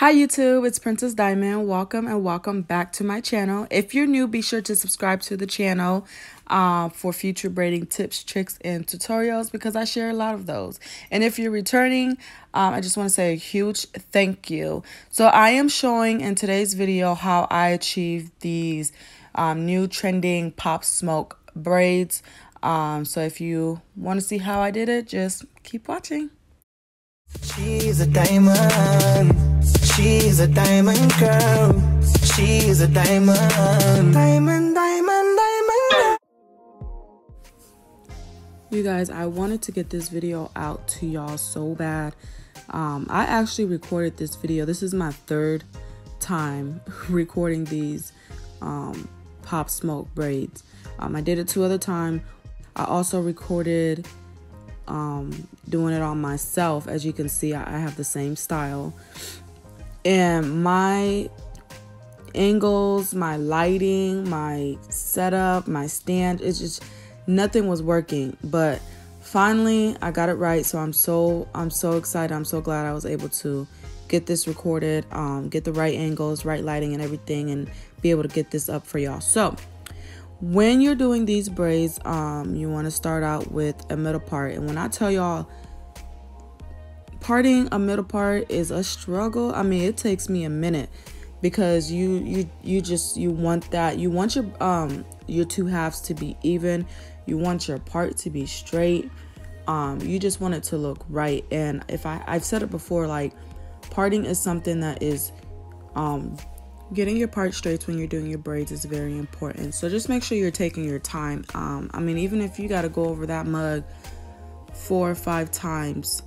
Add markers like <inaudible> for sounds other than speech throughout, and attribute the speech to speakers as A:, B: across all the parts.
A: Hi YouTube, it's Princess Diamond. Welcome and welcome back to my channel. If you're new, be sure to subscribe to the channel uh, for future braiding tips, tricks, and tutorials because I share a lot of those. And if you're returning, um, I just want to say a huge thank you. So I am showing in today's video how I achieved these um, new trending pop smoke braids. Um, so if you want to see how I did it, just keep watching.
B: She's a diamond. She's a diamond girl. She's a diamond. Diamond, diamond, diamond.
A: You guys, I wanted to get this video out to y'all so bad. Um, I actually recorded this video. This is my third time <laughs> recording these um, pop smoke braids. Um, I did it two other time. I also recorded um, doing it on myself. As you can see, I, I have the same style. And my angles, my lighting, my setup, my stand, it's just nothing was working. But finally I got it right. So I'm so I'm so excited. I'm so glad I was able to get this recorded, um, get the right angles, right lighting and everything and be able to get this up for y'all. So when you're doing these braids um you want to start out with a middle part and when i tell y'all parting a middle part is a struggle. I mean it takes me a minute because you you you just you want that. You want your um your two halves to be even. You want your part to be straight. Um you just want it to look right. And if i i've said it before like parting is something that is um getting your part straight when you're doing your braids is very important. So just make sure you're taking your time. Um, i mean even if you got to go over that mug four or five times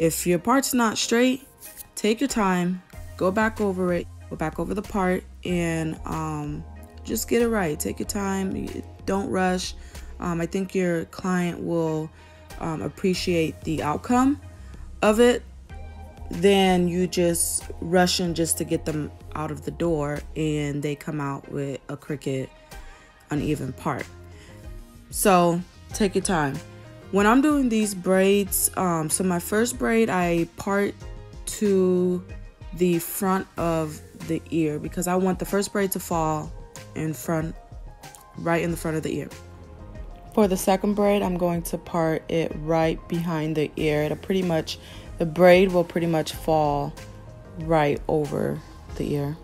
A: if your part's not straight take your time go back over it go back over the part and um, just get it right. Take your time don't rush. Um, i think your client will um, appreciate the outcome of it then you just rushing just to get them out of the door and they come out with a crooked uneven part. So take your time when i'm doing these braids um, so my first braid i part to the front of the ear because i want the first braid to fall in front right in the front of the ear for the second braid i'm going to part it right behind the ear it'll pretty much the braid will pretty much fall right over the ear.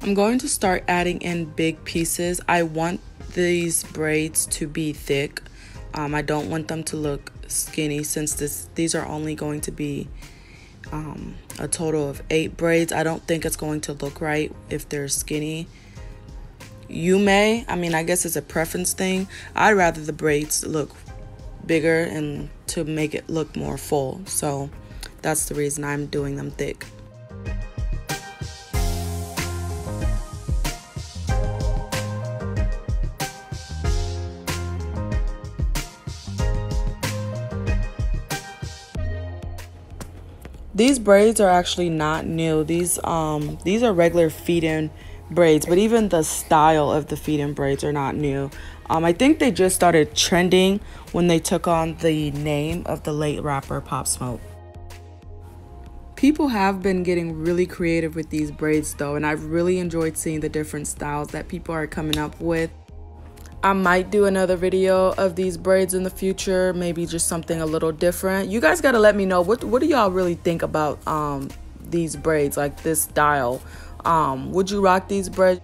A: I'm going to start adding in big pieces. I want these braids to be thick. Um, I don't want them to look skinny since this these are only going to be um, a total of eight braids. I don't think it's going to look right if they're skinny. You may, I mean, I guess it's a preference thing. I'd rather the braids look bigger and to make it look more full. So that's the reason I'm doing them thick. These braids are actually not new. These um these are regular feed-in braids, but even the style of the feed-in braids are not new. Um, I think they just started trending when they took on the name of the late rapper Pop Smoke. People have been getting really creative with these braids though, and I've really enjoyed seeing the different styles that people are coming up with. I might do another video of these braids in the future, maybe just something a little different. You guys got to let me know what what do y'all really think about um these braids like this style. Um would you rock these braids?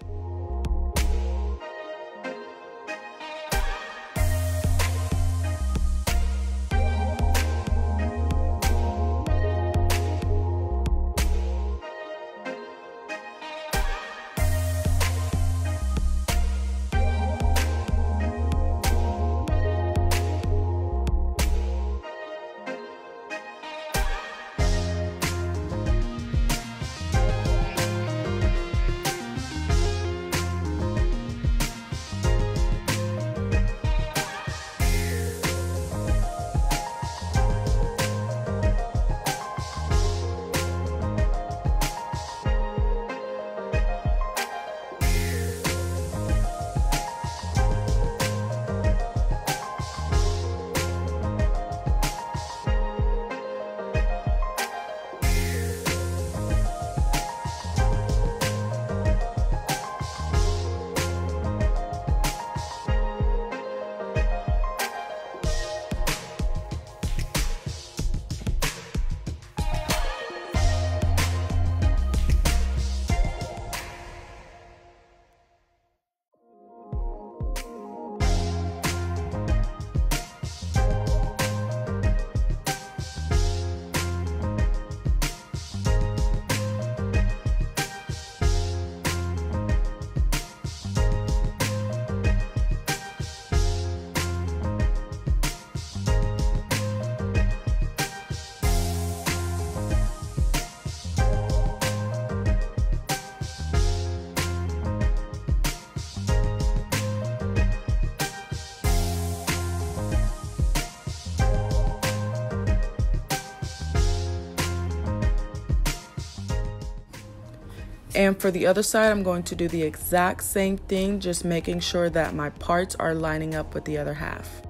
A: And for the other side, I'm going to do the exact same thing, just making sure that my parts are lining up with the other half.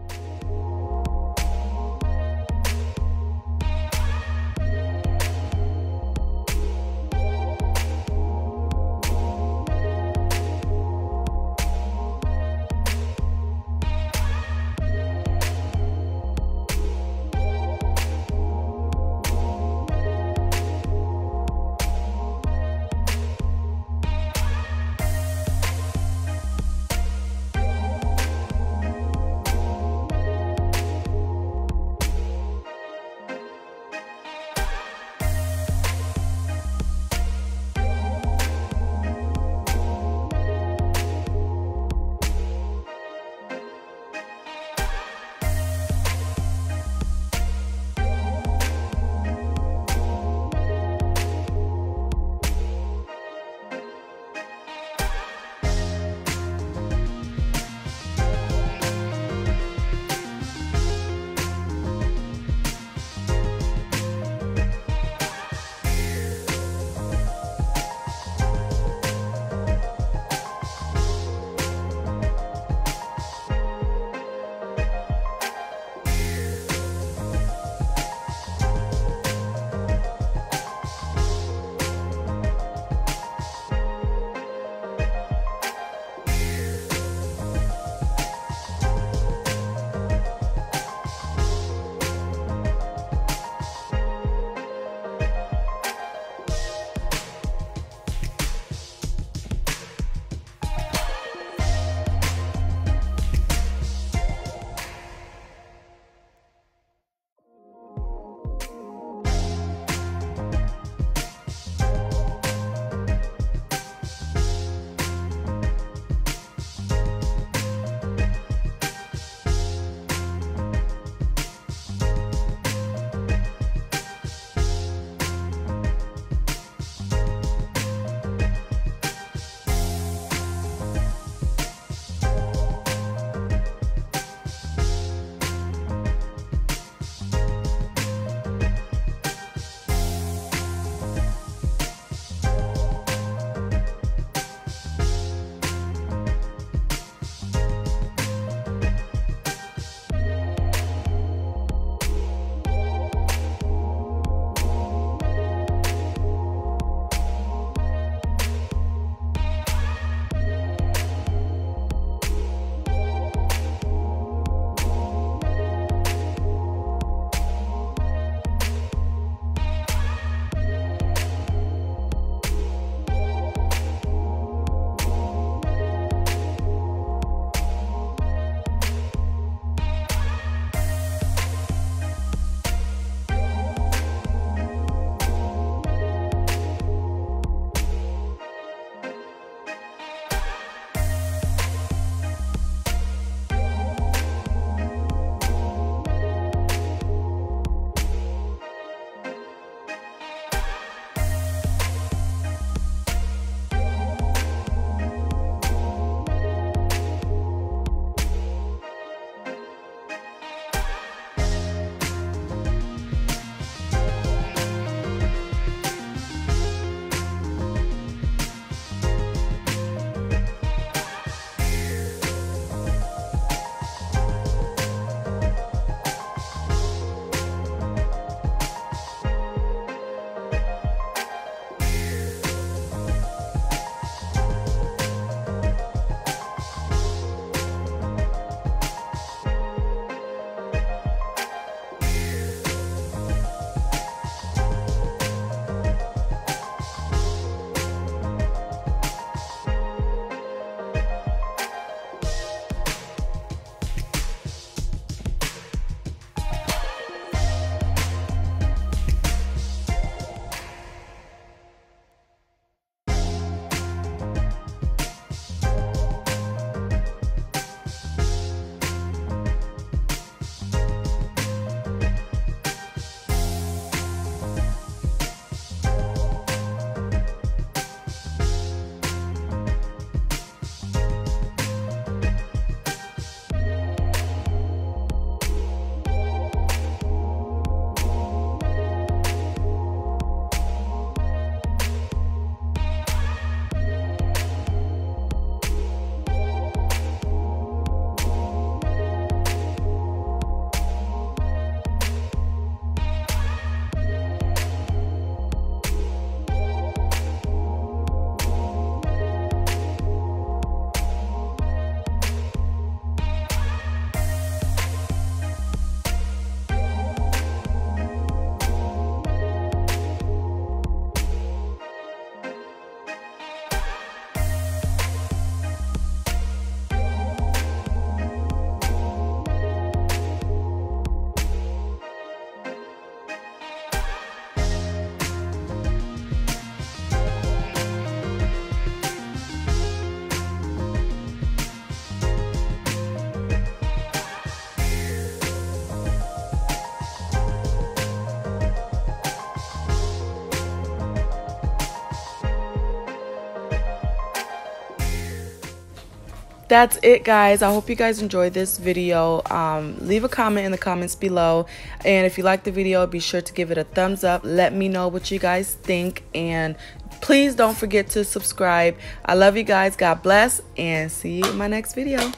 A: That's it guys. I hope you guys enjoyed this video. Um, leave a comment in the comments below. And if you like the video be sure to give it a thumbs up. Let me know what you guys think. And please don't forget to subscribe. I love you guys. God bless and see you in my next video